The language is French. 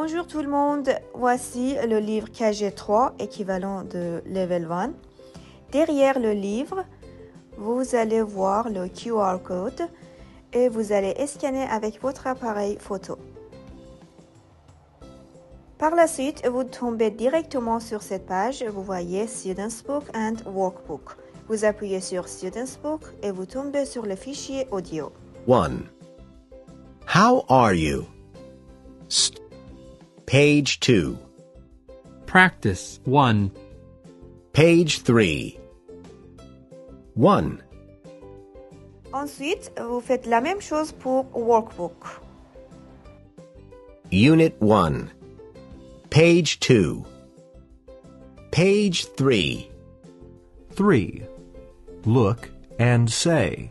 Bonjour tout le monde, voici le livre KG3, équivalent de Level 1. Derrière le livre, vous allez voir le QR code et vous allez scanner avec votre appareil photo. Par la suite, vous tombez directement sur cette page, vous voyez Students Book and Workbook. Vous appuyez sur Students Book et vous tombez sur le fichier audio. 1. How are you? St- Page 2. Practice 1. Page 3. 1. Ensuite, vous faites la même chose pour Workbook. Unit 1. Page 2. Page 3. 3. Look and say.